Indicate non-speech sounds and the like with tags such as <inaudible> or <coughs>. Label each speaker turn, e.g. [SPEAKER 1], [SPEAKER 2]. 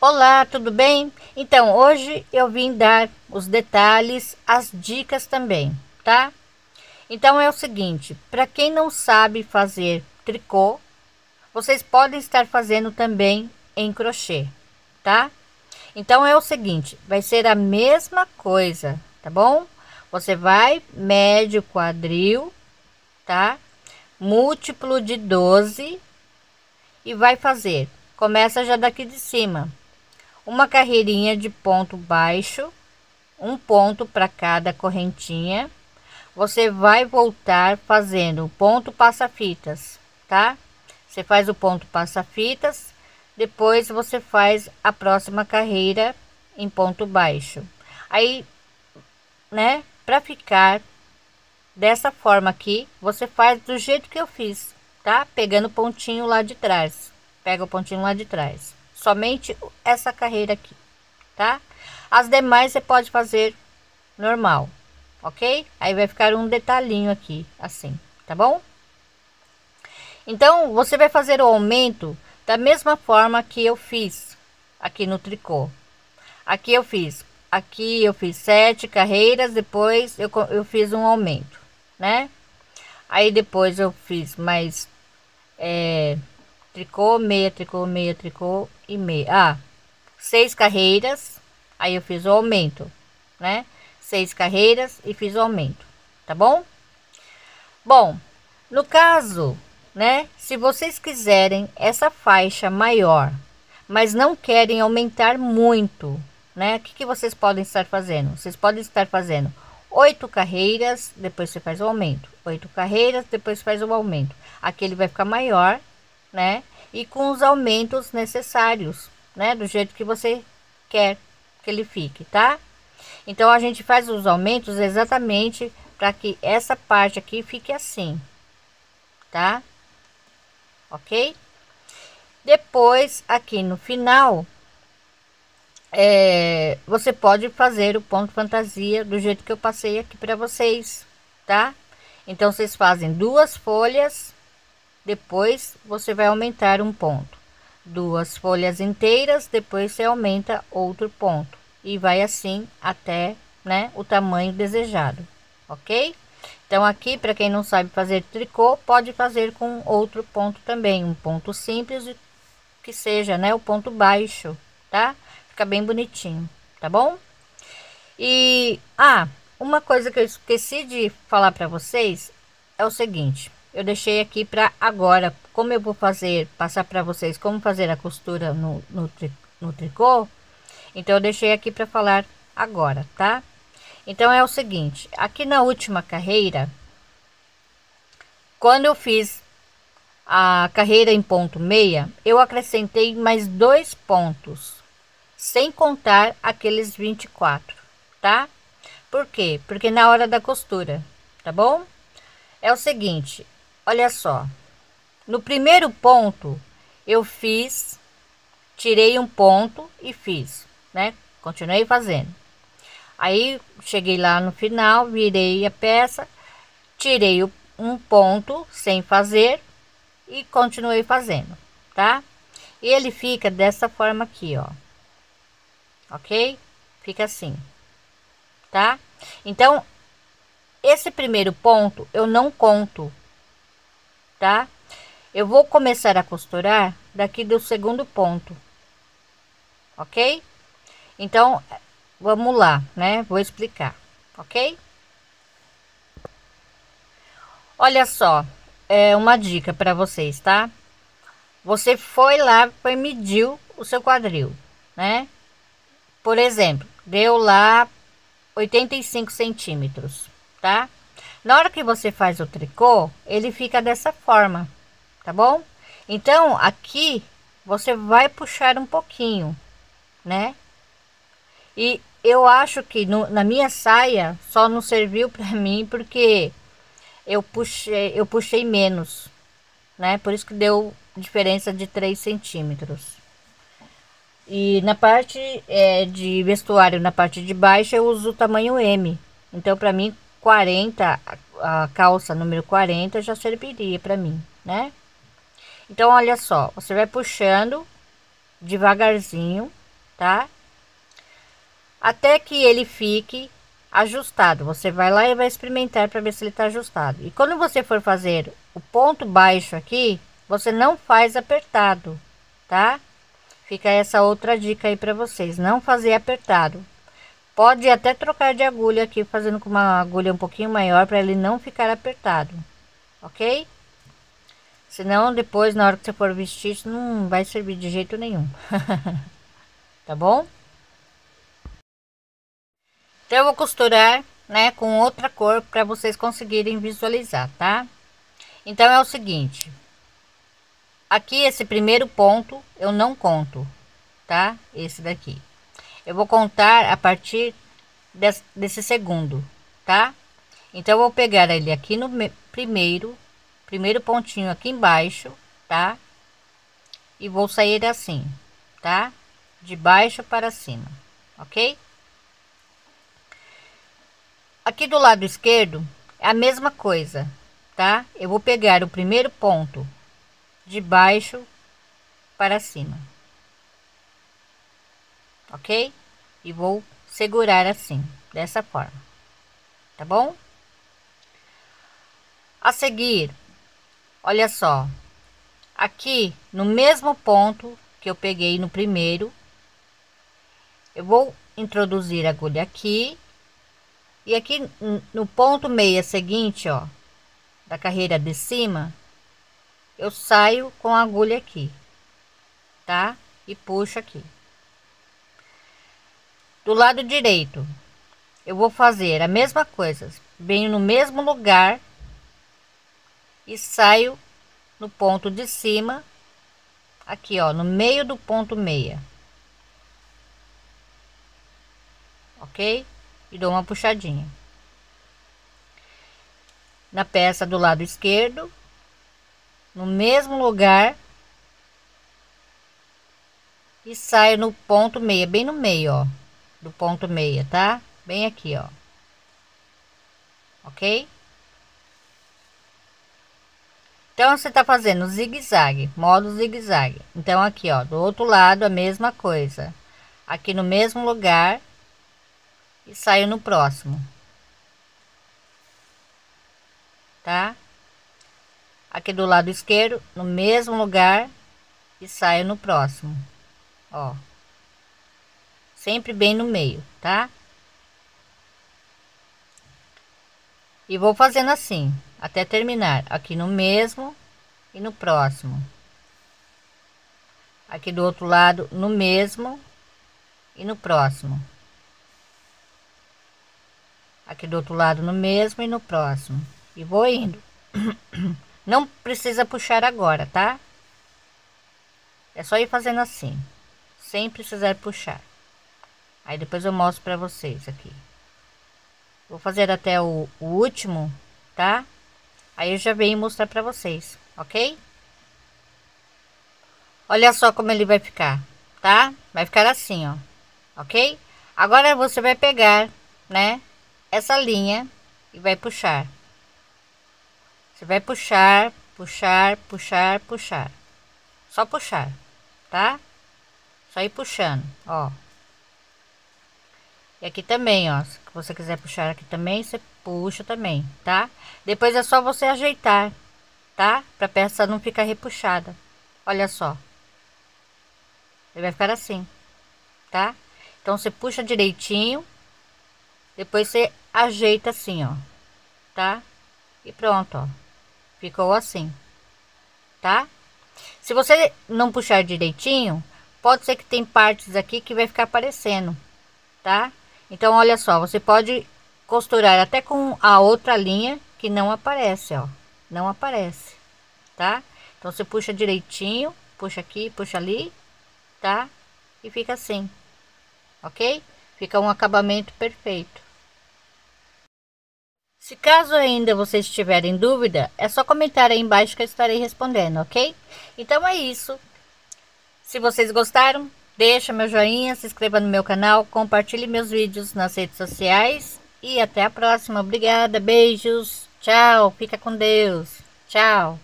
[SPEAKER 1] Olá, tudo bem? Então, hoje eu vim dar os detalhes, as dicas também, tá? Então é o seguinte, para quem não sabe fazer tricô, vocês podem estar fazendo também em crochê, tá? Então é o seguinte, vai ser a mesma coisa, tá bom? Você vai médio quadril, tá? Múltiplo de 12 e vai fazer. Começa já daqui de cima. Uma carreirinha de ponto baixo, um ponto para cada correntinha. Você vai voltar fazendo ponto passa-fitas, tá? Você faz o ponto passa-fitas, depois você faz a próxima carreira em ponto baixo. Aí, né, para ficar dessa forma aqui, você faz do jeito que eu fiz, tá? Pegando o pontinho lá de trás. Pega o pontinho lá de trás. Somente essa carreira aqui, tá? As demais você pode fazer normal, ok? Aí vai ficar um detalhinho aqui, assim, tá bom? Então, você vai fazer o aumento da mesma forma que eu fiz aqui no tricô. Aqui eu fiz, aqui eu fiz sete carreiras, depois eu, eu fiz um aumento, né? Aí depois eu fiz mais é, tricô, meia, tricô, meia, tricô e meia. Ah, seis carreiras, aí eu fiz o aumento, né? Seis carreiras e fiz o aumento, tá bom? Bom, no caso né? Se vocês quiserem essa faixa maior, mas não querem aumentar muito, né? O que, que vocês podem estar fazendo? Vocês podem estar fazendo oito carreiras, depois você faz o aumento. Oito carreiras, depois faz o aumento. Aqui ele vai ficar maior, né? E com os aumentos necessários, né? Do jeito que você quer que ele fique, tá? Então a gente faz os aumentos exatamente para que essa parte aqui fique assim, tá? ok? Depois, aqui no final, é, você pode fazer o ponto fantasia do jeito que eu passei aqui para vocês, tá? Então, vocês fazem duas folhas, depois você vai aumentar um ponto. Duas folhas inteiras, depois você aumenta outro ponto. E vai assim até, né, o tamanho desejado, ok? Então aqui, para quem não sabe fazer tricô, pode fazer com outro ponto também, um ponto simples que seja, né, o ponto baixo, tá? Fica bem bonitinho, tá bom? E ah, uma coisa que eu esqueci de falar para vocês é o seguinte, eu deixei aqui para agora, como eu vou fazer, passar para vocês como fazer a costura no, no, no tricô, então eu deixei aqui para falar agora, tá? Então é o seguinte, aqui na última carreira, quando eu fiz a carreira em ponto meia, eu acrescentei mais dois pontos, sem contar aqueles 24, tá? Por quê? Porque na hora da costura, tá bom? É o seguinte, olha só. No primeiro ponto, eu fiz, tirei um ponto e fiz, né? Continuei fazendo. Aí cheguei lá no final, virei a peça, tirei um ponto sem fazer e continuei fazendo, tá? E ele fica dessa forma aqui, ó. Ok? Fica assim, tá? Então, esse primeiro ponto eu não conto, tá? Eu vou começar a costurar daqui do segundo ponto, ok? Então, Vamos lá, né? Vou explicar, ok? Olha só, é uma dica para vocês, tá? Você foi lá, foi mediu o seu quadril, né? Por exemplo, deu lá 85 centímetros, tá? Na hora que você faz o tricô, ele fica dessa forma, tá bom? Então, aqui você vai puxar um pouquinho, né? E eu acho que no, na minha saia só não serviu <laughs> para mim porque eu puxei, eu puxei menos, né? Por isso que deu diferença de 3 centímetros. E na parte é, de vestuário, na parte de baixo, eu uso o tamanho M. Então, para mim, 40, a, calça número 40 já serviria para mim, né? Então, olha só, você vai puxando devagarzinho, tá? Até que ele fique ajustado. Você vai lá e vai experimentar para ver se ele está ajustado. E quando você for fazer o ponto baixo aqui, você não faz apertado, tá? Fica essa outra dica aí para vocês, não fazer apertado. Pode até trocar de agulha aqui, fazendo com uma agulha um pouquinho maior para ele não ficar apertado, ok? Senão depois na hora que você for vestir, isso não vai servir de jeito nenhum. <laughs> tá bom? Então eu vou costurar, né, com outra cor para vocês conseguirem visualizar, tá? Então é o seguinte, aqui esse primeiro ponto eu não conto, tá? Esse daqui. Eu vou contar a partir desse, desse segundo, tá? Então eu vou pegar ele aqui no primeiro, primeiro pontinho aqui embaixo, tá? E vou sair assim, tá? De baixo para cima, ok? Aqui do lado esquerdo é a mesma coisa, tá? Eu vou pegar o primeiro ponto de baixo para cima. Ok? E vou segurar assim, dessa forma. Tá bom? A seguir, olha só. Aqui no mesmo ponto que eu peguei no primeiro, eu vou introduzir a agulha aqui. E aqui no ponto meia seguinte, ó, da carreira de cima, eu saio com a agulha aqui, tá? E puxo aqui. Do lado direito, eu vou fazer a mesma coisa, venho no mesmo lugar e saio no ponto de cima, aqui ó, no meio do ponto meia. Ok? E dou uma puxadinha. Na peça do lado esquerdo, no mesmo lugar e saio no ponto meia, bem no meio, ó, do ponto meia, tá? Bem aqui, ó. Ok? Então, você tá fazendo zigue-zague, modo zigue-zague. Então, aqui, ó, do outro lado, a mesma coisa. Aqui no mesmo lugar e saio no próximo. Tá? aqui do lado esquerdo no mesmo lugar e saio no próximo ó sempre bem no meio tá? E vou fazendo assim até terminar. Aqui no mesmo e no próximo. Aqui do outro lado no mesmo e no próximo. Aqui do outro lado no mesmo e no próximo. E vou indo. <coughs> Não precisa puxar agora, tá? É só ir fazendo assim, sem precisar puxar. Aí depois eu mostro para vocês aqui. Vou fazer até o, o, último, tá? Aí eu já venho mostrar para vocês, ok? Olha só como ele vai ficar, tá? Vai ficar assim, ó, ok? Agora você vai pegar, né? Essa linha e vai puxar. Você vai puxar, puxar, puxar, puxar. Só puxar, tá? Só ir puxando, ó. E aqui também, ó. Se você quiser puxar aqui também, você puxa também, tá? Depois é só você ajeitar, tá? Pra peça não ficar repuxada. Olha só. Ele vai ficar assim, tá? Então você puxa direitinho. Depois você ajeita assim, ó. Tá? E pronto, ó ficou assim, tá? Se você não puxar direitinho, pode ser que tem partes aqui que vai ficar aparecendo, tá? Então, olha só, você pode costurar até com a outra linha que não aparece, ó, não aparece, tá? Então, você puxa direitinho, puxa aqui, puxa ali, tá? E fica assim, ok? Fica um acabamento perfeito. Se caso ainda vocês tiverem dúvida, é só comentar aí embaixo que eu estarei respondendo, ok? Então é isso. Se vocês gostaram, deixa meu joinha, se inscreva no meu canal, compartilhe meus vídeos nas redes sociais e até a próxima. Obrigada, beijos, tchau, fica com Deus, tchau.